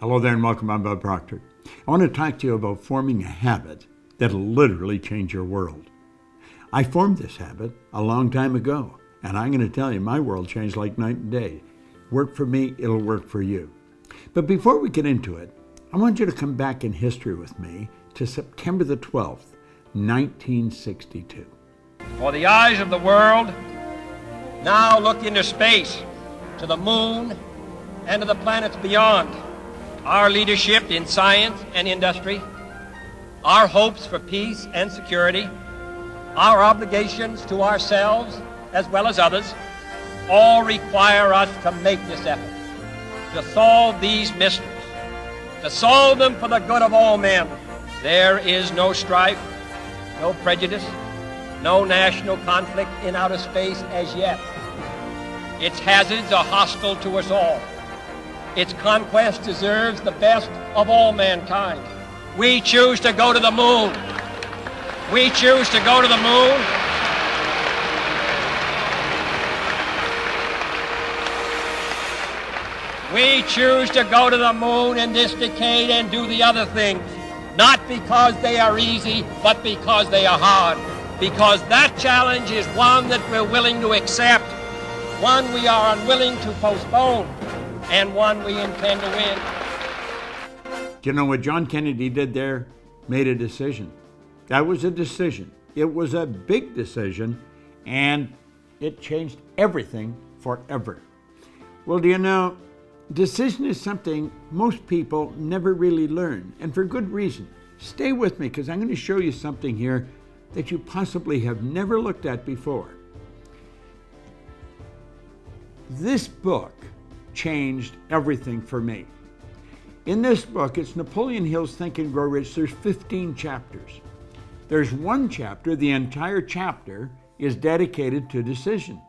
Hello there and welcome. I'm Bob Proctor. I want to talk to you about forming a habit that'll literally change your world. I formed this habit a long time ago, and I'm going to tell you, my world changed like night and day. Work for me, it'll work for you. But before we get into it, I want you to come back in history with me to September the 12th, 1962. For the eyes of the world now look into space, to the moon, and to the planets beyond our leadership in science and industry, our hopes for peace and security, our obligations to ourselves as well as others, all require us to make this effort to solve these mysteries, to solve them for the good of all men. There is no strife, no prejudice, no national conflict in outer space as yet. Its hazards are hostile to us all. Its conquest deserves the best of all mankind. We choose to go to the moon. We choose to go to the moon. We choose to go to the moon in this decade and do the other things, not because they are easy, but because they are hard. Because that challenge is one that we're willing to accept, one we are unwilling to postpone and one we intend to win. You know what John Kennedy did there? Made a decision. That was a decision. It was a big decision, and it changed everything forever. Well, do you know, decision is something most people never really learn, and for good reason. Stay with me because I'm going to show you something here that you possibly have never looked at before. This book changed everything for me. In this book, it's Napoleon Hill's Think and Grow Rich. There's 15 chapters. There's one chapter, the entire chapter is dedicated to decision.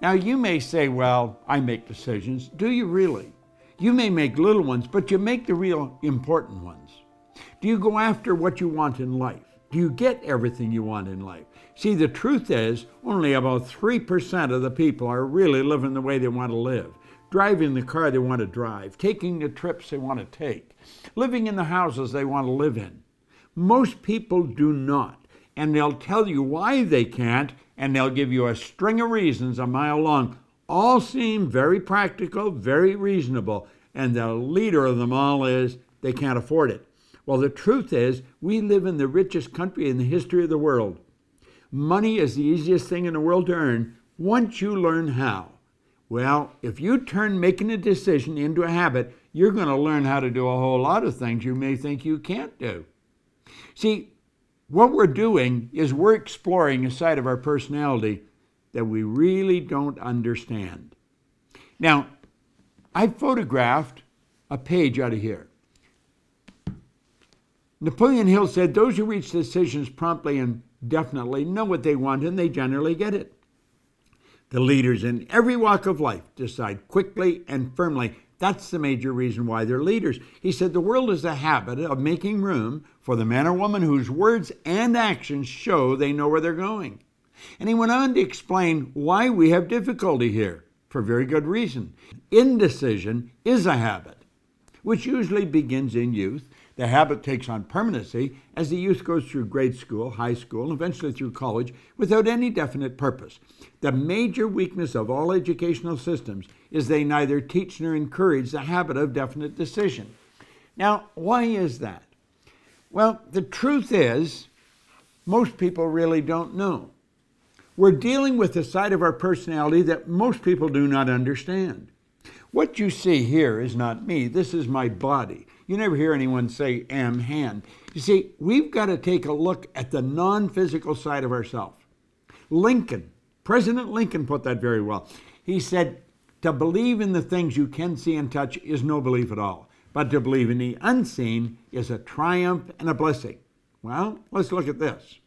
Now, you may say, well, I make decisions. Do you really? You may make little ones, but you make the real important ones. Do you go after what you want in life? Do you get everything you want in life? See, the truth is, only about 3% of the people are really living the way they want to live driving the car they want to drive, taking the trips they want to take, living in the houses they want to live in. Most people do not, and they'll tell you why they can't, and they'll give you a string of reasons a mile long. All seem very practical, very reasonable, and the leader of them all is they can't afford it. Well, the truth is, we live in the richest country in the history of the world. Money is the easiest thing in the world to earn once you learn how. Well, if you turn making a decision into a habit, you're going to learn how to do a whole lot of things you may think you can't do. See, what we're doing is we're exploring a side of our personality that we really don't understand. Now, I photographed a page out of here. Napoleon Hill said those who reach decisions promptly and definitely know what they want and they generally get it. The leaders in every walk of life decide quickly and firmly. That's the major reason why they're leaders. He said the world is a habit of making room for the man or woman whose words and actions show they know where they're going. And he went on to explain why we have difficulty here, for very good reason. Indecision is a habit, which usually begins in youth the habit takes on permanency as the youth goes through grade school, high school, and eventually through college without any definite purpose. The major weakness of all educational systems is they neither teach nor encourage the habit of definite decision. Now, why is that? Well, the truth is, most people really don't know. We're dealing with a side of our personality that most people do not understand. What you see here is not me, this is my body. You never hear anyone say am hand. You see, we've got to take a look at the non physical side of ourselves. Lincoln, President Lincoln put that very well. He said, To believe in the things you can see and touch is no belief at all, but to believe in the unseen is a triumph and a blessing. Well, let's look at this.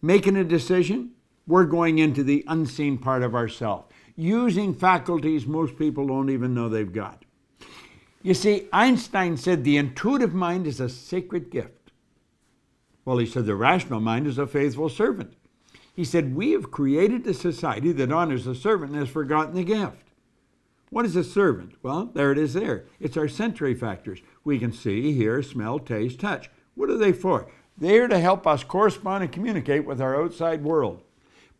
Making a decision, we're going into the unseen part of ourselves, using faculties most people don't even know they've got. You see, Einstein said the intuitive mind is a sacred gift. Well, he said the rational mind is a faithful servant. He said, We have created a society that honors the servant and has forgotten the gift. What is a servant? Well, there it is there. It's our sensory factors. We can see, hear, smell, taste, touch. What are they for? They're to help us correspond and communicate with our outside world.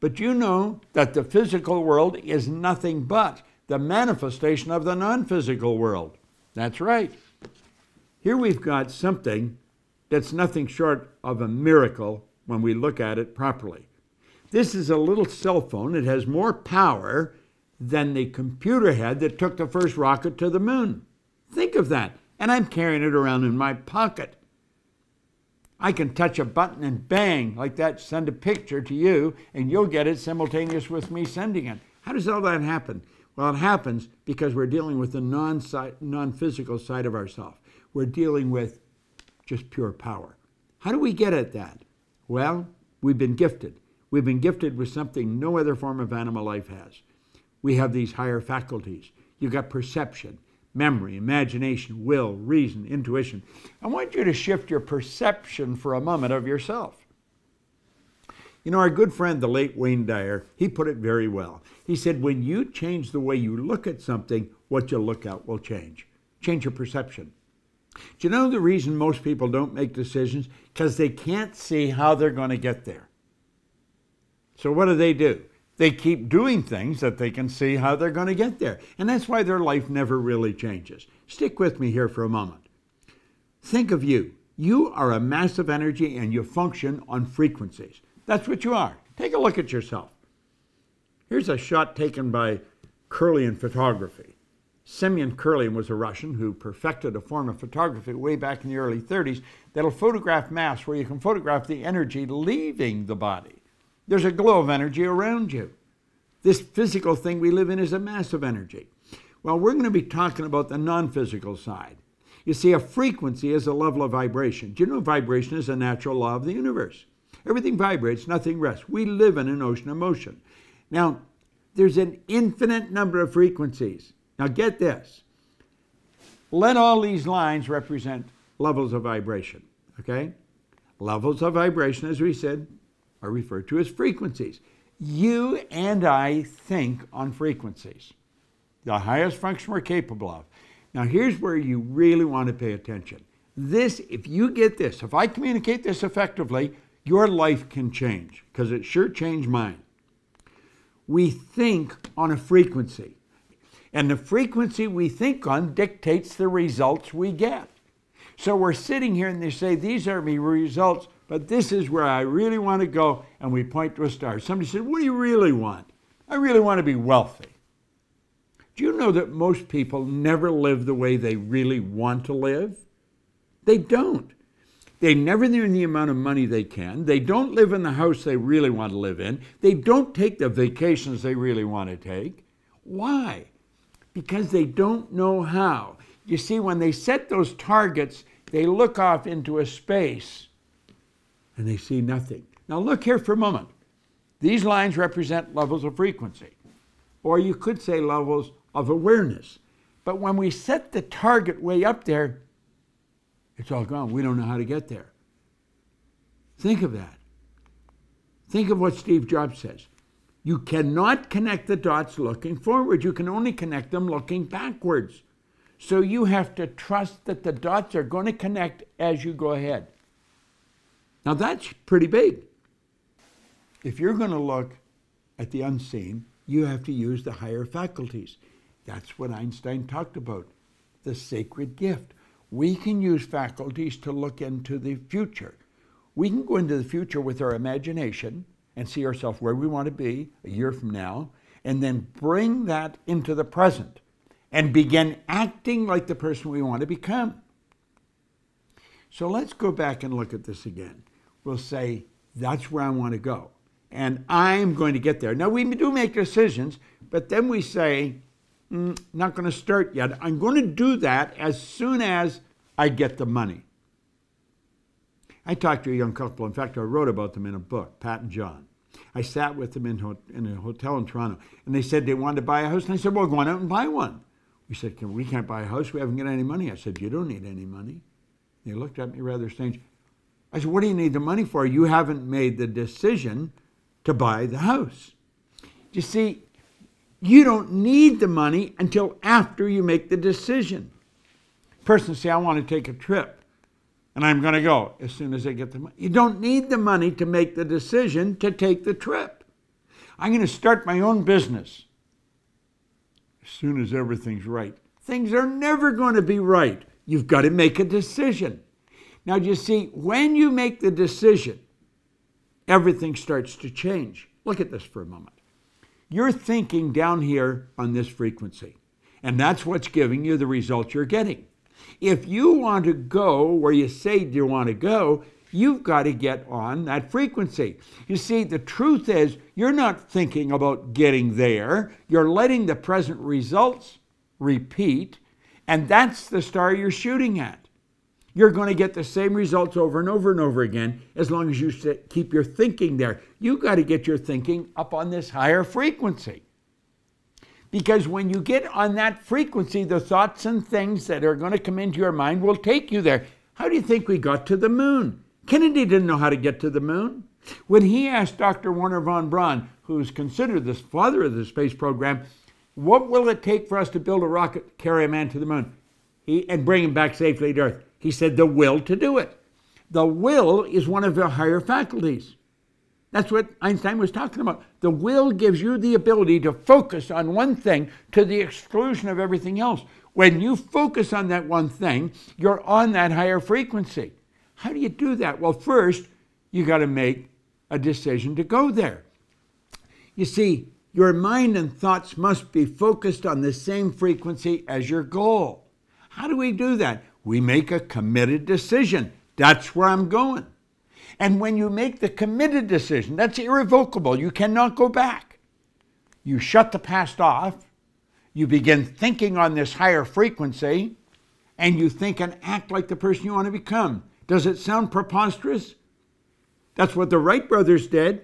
But you know that the physical world is nothing but the manifestation of the non physical world. That's right. Here we've got something that's nothing short of a miracle when we look at it properly. This is a little cell phone. It has more power than the computer had that took the first rocket to the moon. Think of that. And I'm carrying it around in my pocket. I can touch a button and bang, like that, send a picture to you, and you'll get it simultaneous with me sending it. How does all that happen? Well, it happens because we're dealing with the non physical side of ourselves. We're dealing with just pure power. How do we get at that? Well, we've been gifted. We've been gifted with something no other form of animal life has. We have these higher faculties. You've got perception, memory, imagination, will, reason, intuition. I want you to shift your perception for a moment of yourself. You know, our good friend, the late Wayne Dyer, he put it very well. He said, when you change the way you look at something, what you look at will change. Change your perception. Do you know the reason most people don't make decisions? Because they can't see how they're going to get there. So what do they do? They keep doing things that they can see how they're going to get there. And that's why their life never really changes. Stick with me here for a moment. Think of you. You are a massive energy and you function on frequencies. That's what you are. Take a look at yourself. Here's a shot taken by Kirlian photography. Semyon Kirlian was a Russian who perfected a form of photography way back in the early 30s that'll photograph mass where you can photograph the energy leaving the body. There's a glow of energy around you. This physical thing we live in is a mass of energy. Well, we're going to be talking about the non physical side. You see, a frequency is a level of vibration. Do you know vibration is a natural law of the universe? Everything vibrates, nothing rests. We live in an ocean of motion. Now, there's an infinite number of frequencies. Now, get this. Let all these lines represent levels of vibration, okay? Levels of vibration, as we said, are referred to as frequencies. You and I think on frequencies, the highest function we're capable of. Now, here's where you really want to pay attention. This, if you get this, if I communicate this effectively, your life can change because it sure changed mine. We think on a frequency, and the frequency we think on dictates the results we get. So we're sitting here and they say, These are my results but this is where I really want to go, and we point to a star. Somebody said, What do you really want? I really want to be wealthy. Do you know that most people never live the way they really want to live? They don't. They never earn the amount of money they can. They don't live in the house they really want to live in. They don't take the vacations they really want to take. Why? Because they don't know how. You see, when they set those targets, they look off into a space and they see nothing. Now, look here for a moment. These lines represent levels of frequency, or you could say levels of awareness. But when we set the target way up there, it's all gone. We don't know how to get there. Think of that. Think of what Steve Jobs says. You cannot connect the dots looking forward. You can only connect them looking backwards. So you have to trust that the dots are going to connect as you go ahead. Now that's pretty big. If you're going to look at the unseen, you have to use the higher faculties. That's what Einstein talked about the sacred gift. We can use faculties to look into the future. We can go into the future with our imagination and see ourselves where we want to be a year from now, and then bring that into the present and begin acting like the person we want to become. So let's go back and look at this again We'll say, that's where I want to go. And I'm going to get there. Now, we do make decisions, but then we say, mm, not going to start yet. I'm going to do that as soon as I get the money. I talked to a young couple. In fact, I wrote about them in a book, Pat and John. I sat with them in, in a hotel in Toronto, and they said they wanted to buy a house. And I said, well, go on out and buy one. We said, we can't buy a house. We haven't got any money. I said, you don't need any money. They looked at me rather strange. I said, What do you need the money for? You haven't made the decision to buy the house. You see, You don't need the money until after you make the decision. Person say, I want to take a trip and I'm going to go as soon as I get the money. You don't need the money to make the decision to take the trip. I'm going to start my own business as soon as everything's right. Things are never going to be right. You've got to make a decision. Now, you see, when you make the decision, everything starts to change. Look at this for a moment. You're thinking down here on this frequency, and that's what's giving you the results you're getting. If you want to go where you say you want to go, you've got to get on that frequency. You see, the truth is, you're not thinking about getting there, you're letting the present results repeat, and that's the star you're shooting at. You're going to get the same results over and over and over again as long as you keep your thinking there. You've got to get your thinking up on this higher frequency. Because when you get on that frequency, the thoughts and things that are going to come into your mind will take you there. How do you think we got to the moon? Kennedy didn't know how to get to the moon. When he asked Dr. Wernher von Braun, who's considered the father of the space program, what will it take for us to build a rocket, carry a man to the moon, he, and bring him back safely to Earth? He said, the will to do it. The will is one of your higher faculties. That's what Einstein was talking about. The will gives you the ability to focus on one thing to the exclusion of everything else. When you focus on that one thing, you're on that higher frequency. How do you do that? Well, first, you got to make a decision to go there. You see, your mind and thoughts must be focused on the same frequency as your goal. How do we do that? We make a committed decision. That's where I'm going. And when you make the committed decision, that's irrevocable. You cannot go back. You shut the past off. You begin thinking on this higher frequency, and you think and act like the person you want to become. Does it sound preposterous? That's what the Wright brothers did,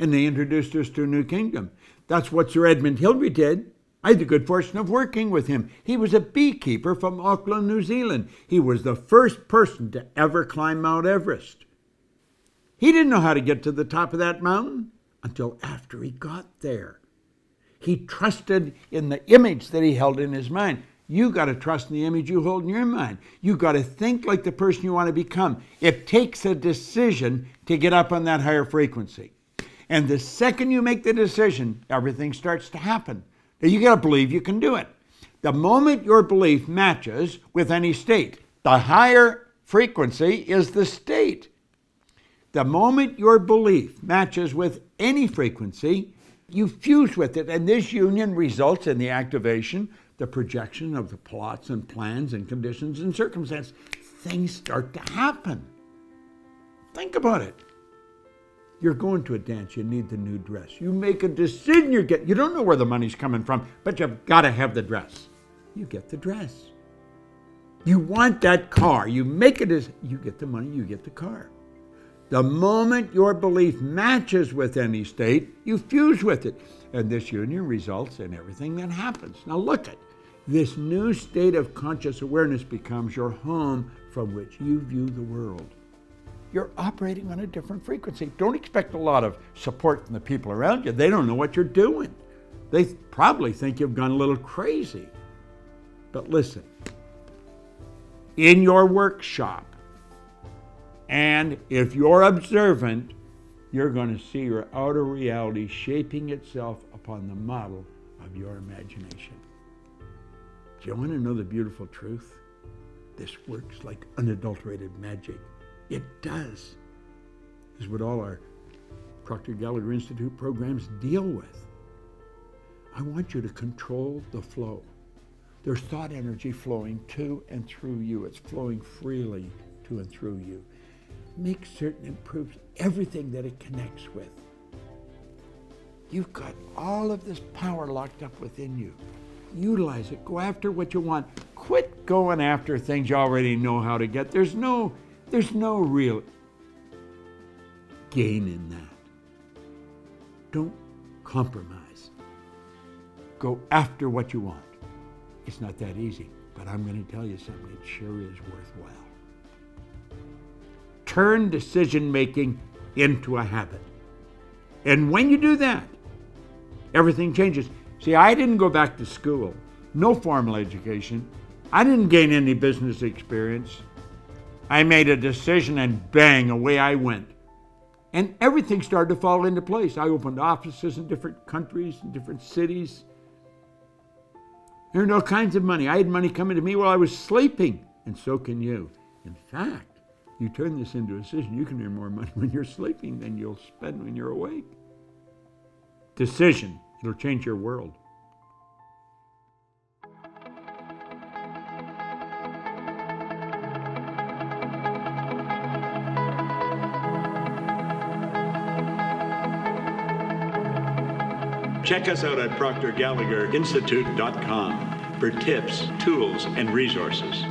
and they introduced us to a new kingdom. That's what Sir Edmund Hillary did. I had the good fortune of working with him. He was a beekeeper from Auckland, New Zealand. He was the first person to ever climb Mount Everest. He didn't know how to get to the top of that mountain until after he got there. He trusted in the image that he held in his mind. You got to trust in the image you hold in your mind. You got to think like the person you want to become. It takes a decision to get up on that higher frequency. And the second you make the decision, everything starts to happen. Now you got to believe you can do it. The moment your belief matches with any state, the higher frequency is the state. The moment your belief matches with any frequency, you fuse with it, and this union results in the activation, the projection of the plots and plans and conditions and circumstances. Things start to happen. Think about it. You're going to a dance, you need the new dress. You make a decision, you get you don't know where the money's coming from, but you've got to have the dress. You get the dress. You want that car. You make it as you get the money, you get the car. The moment your belief matches with any state, you fuse with it. And this union results in everything that happens. Now look at this new state of conscious awareness becomes your home from which you view the world. You're operating on a different frequency. Don't expect a lot of support from the people around you. They don't know what you're doing. They probably think you've gone a little crazy. But listen, in your workshop, and if you're observant, you're going to see your outer reality shaping itself upon the model of your imagination. Do you want to know the beautiful truth? This works like unadulterated magic. It does. This Is what all our Proctor Gallagher Institute programs deal with. I want you to control the flow. There's thought energy flowing to and through you. It's flowing freely to and through you makes certain improves everything that it connects with. You've got all of this power locked up within you. Utilize it. Go after what you want. Quit going after things you already know how to get. There's no, there's no real gain in that. Don't compromise. Go after what you want. It's not that easy, but I'm going to tell you something. It sure is worthwhile turn decision making into a habit. And when you do that, everything changes. See, I didn't go back to school, no formal education. I didn't gain any business experience. I made a decision and bang, away I went. And everything started to fall into place. I opened offices in different countries, in different cities. Earned all kinds of money. I had money coming to me while I was sleeping, and so can you. In fact, you turn this into a decision, you can earn more money when you're sleeping than you'll spend when you're awake. Decision, it'll change your world. Check us out at proctorgallagher.institute.com for tips, tools, and resources.